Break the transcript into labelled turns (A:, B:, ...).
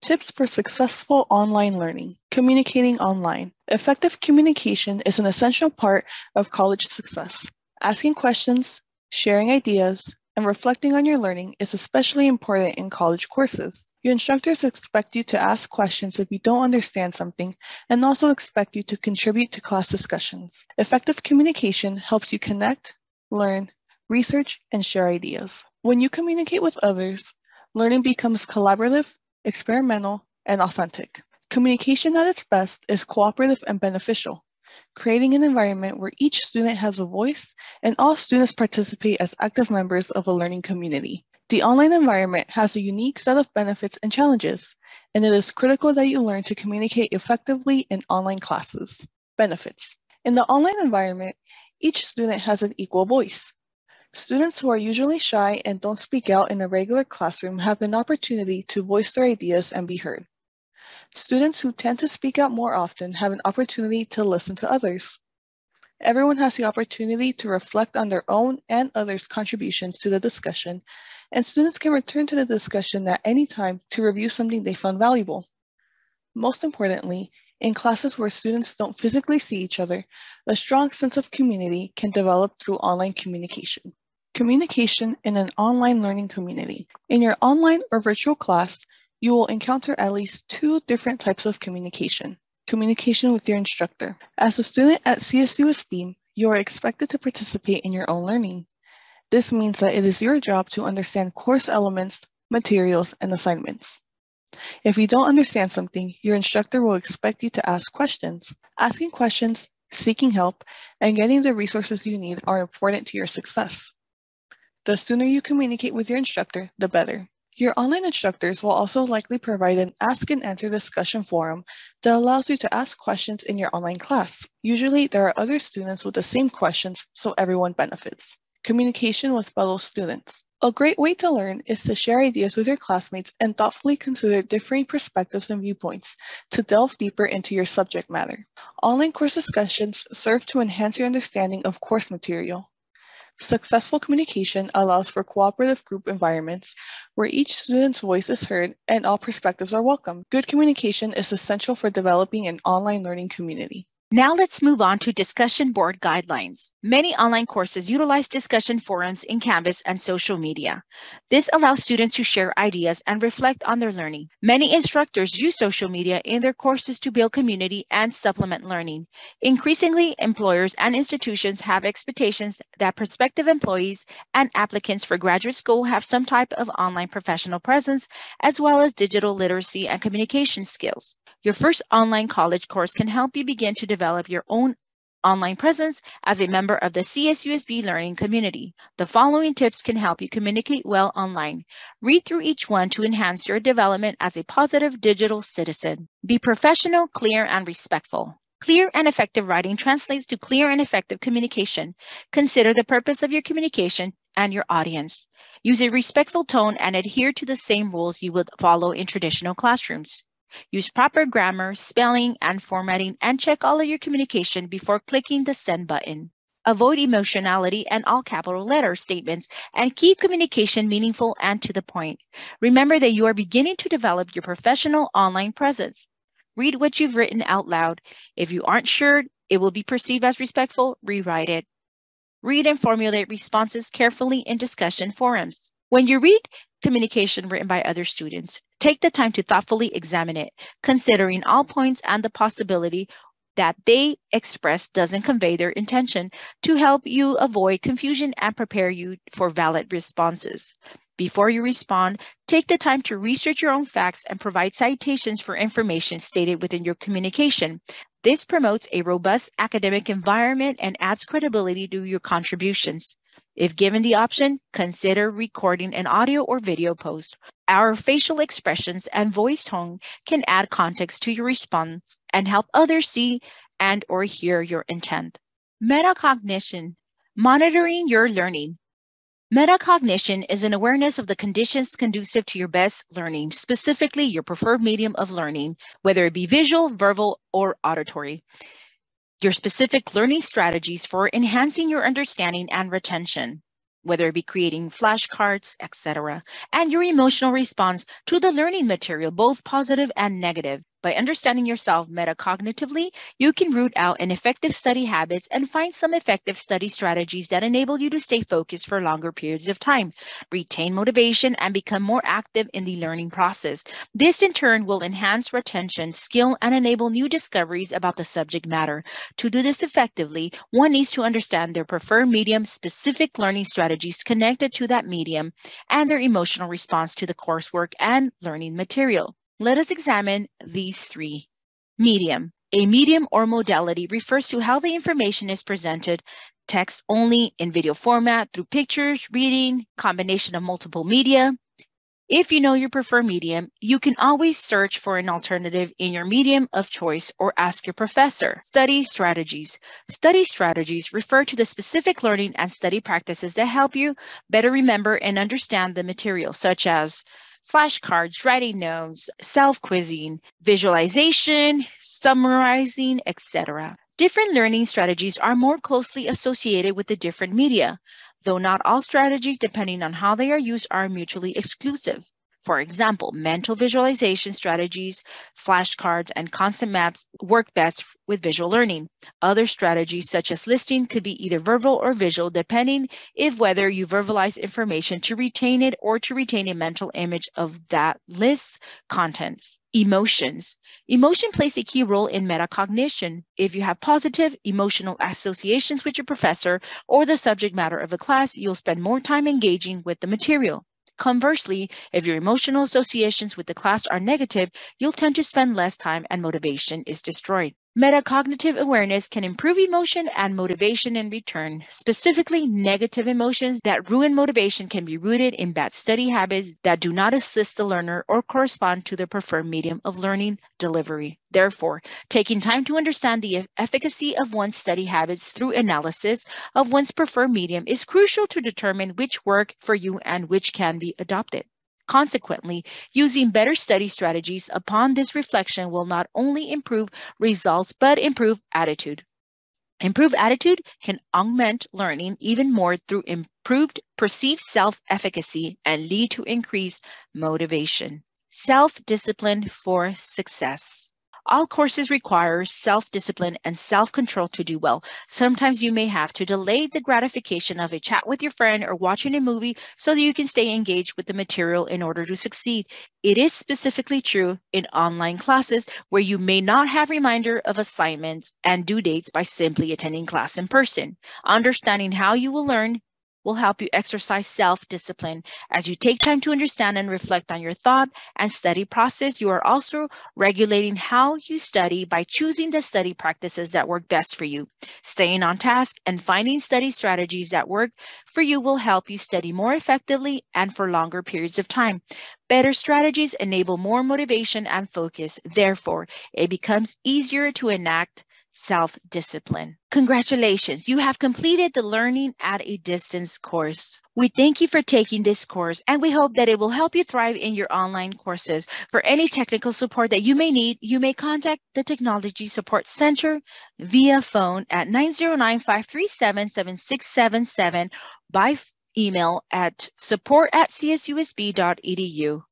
A: Tips for successful online learning. Communicating online. Effective communication is an essential part of college success. Asking questions, sharing ideas, and reflecting on your learning is especially important in college courses. Your instructors expect you to ask questions if you don't understand something and also expect you to contribute to class discussions. Effective communication helps you connect, learn, research, and share ideas. When you communicate with others, learning becomes collaborative, experimental, and authentic. Communication at its best is cooperative and beneficial, creating an environment where each student has a voice and all students participate as active members of a learning community. The online environment has a unique set of benefits and challenges, and it is critical that you learn to communicate effectively in online classes. Benefits. In the online environment, each student has an equal voice. Students who are usually shy and don't speak out in a regular classroom have an opportunity to voice their ideas and be heard. Students who tend to speak out more often have an opportunity to listen to others. Everyone has the opportunity to reflect on their own and others' contributions to the discussion, and students can return to the discussion at any time to review something they found valuable. Most importantly, in classes where students don't physically see each other, a strong sense of community can develop through online communication. Communication in an online learning community. In your online or virtual class, you will encounter at least two different types of communication. Communication with your instructor. As a student at CSUSB, you are expected to participate in your own learning. This means that it is your job to understand course elements, materials, and assignments. If you don't understand something, your instructor will expect you to ask questions. Asking questions, seeking help, and getting the resources you need are important to your success. The sooner you communicate with your instructor, the better. Your online instructors will also likely provide an ask and answer discussion forum that allows you to ask questions in your online class. Usually, there are other students with the same questions, so everyone benefits. Communication with fellow students. A great way to learn is to share ideas with your classmates and thoughtfully consider differing perspectives and viewpoints to delve deeper into your subject matter. Online course discussions serve to enhance your understanding of course material. Successful communication allows for cooperative group environments where each student's voice is heard and all perspectives are welcome. Good communication is essential for developing an online learning community.
B: Now let's move on to discussion board guidelines. Many online courses utilize discussion forums in Canvas and social media. This allows students to share ideas and reflect on their learning. Many instructors use social media in their courses to build community and supplement learning. Increasingly, employers and institutions have expectations that prospective employees and applicants for graduate school have some type of online professional presence, as well as digital literacy and communication skills. Your first online college course can help you begin to develop your own online presence as a member of the CSUSB learning community. The following tips can help you communicate well online. Read through each one to enhance your development as a positive digital citizen. Be professional, clear, and respectful. Clear and effective writing translates to clear and effective communication. Consider the purpose of your communication and your audience. Use a respectful tone and adhere to the same rules you would follow in traditional classrooms. Use proper grammar, spelling, and formatting, and check all of your communication before clicking the send button. Avoid emotionality and all capital letter statements and keep communication meaningful and to the point. Remember that you are beginning to develop your professional online presence. Read what you've written out loud. If you aren't sure it will be perceived as respectful, rewrite it. Read and formulate responses carefully in discussion forums. When you read communication written by other students, take the time to thoughtfully examine it, considering all points and the possibility that they express doesn't convey their intention to help you avoid confusion and prepare you for valid responses. Before you respond, take the time to research your own facts and provide citations for information stated within your communication. This promotes a robust academic environment and adds credibility to your contributions. If given the option, consider recording an audio or video post. Our facial expressions and voice tone can add context to your response and help others see and or hear your intent. Metacognition, monitoring your learning. Metacognition is an awareness of the conditions conducive to your best learning, specifically your preferred medium of learning, whether it be visual, verbal, or auditory your specific learning strategies for enhancing your understanding and retention. whether it be creating flashcards, etc., and your emotional response to the learning material, both positive and negative. By understanding yourself metacognitively, you can root out ineffective study habits and find some effective study strategies that enable you to stay focused for longer periods of time, retain motivation, and become more active in the learning process. This, in turn, will enhance retention, skill, and enable new discoveries about the subject matter. To do this effectively, one needs to understand their preferred medium, specific learning strategies connected to that medium, and their emotional response to the coursework and learning material. Let us examine these three. Medium. A medium or modality refers to how the information is presented, text only, in video format, through pictures, reading, combination of multiple media. If you know your preferred medium, you can always search for an alternative in your medium of choice or ask your professor. Study strategies. Study strategies refer to the specific learning and study practices that help you better remember and understand the material, such as flashcards, writing notes, self-quizzing, visualization, summarizing, etc. Different learning strategies are more closely associated with the different media, though not all strategies, depending on how they are used, are mutually exclusive. For example, mental visualization strategies, flashcards, and concept maps work best with visual learning. Other strategies, such as listing, could be either verbal or visual, depending if whether you verbalize information to retain it or to retain a mental image of that list's contents. Emotions. Emotion plays a key role in metacognition. If you have positive emotional associations with your professor or the subject matter of a class, you'll spend more time engaging with the material. Conversely, if your emotional associations with the class are negative, you'll tend to spend less time and motivation is destroyed. Metacognitive awareness can improve emotion and motivation in return. Specifically, negative emotions that ruin motivation can be rooted in bad study habits that do not assist the learner or correspond to the preferred medium of learning delivery. Therefore, taking time to understand the efficacy of one's study habits through analysis of one's preferred medium is crucial to determine which work for you and which can be adopted. Consequently, using better study strategies upon this reflection will not only improve results, but improve attitude. Improved attitude can augment learning even more through improved perceived self-efficacy and lead to increased motivation. Self-discipline for success. All courses require self-discipline and self-control to do well. Sometimes you may have to delay the gratification of a chat with your friend or watching a movie so that you can stay engaged with the material in order to succeed. It is specifically true in online classes where you may not have reminder of assignments and due dates by simply attending class in person. Understanding how you will learn will help you exercise self-discipline. As you take time to understand and reflect on your thought and study process, you are also regulating how you study by choosing the study practices that work best for you. Staying on task and finding study strategies that work for you will help you study more effectively and for longer periods of time. Better strategies enable more motivation and focus. Therefore, it becomes easier to enact self discipline. Congratulations, you have completed the Learning at a Distance course. We thank you for taking this course and we hope that it will help you thrive in your online courses. For any technical support that you may need, you may contact the Technology Support Center via phone at 909 537 7677 by email at support at csusb.edu.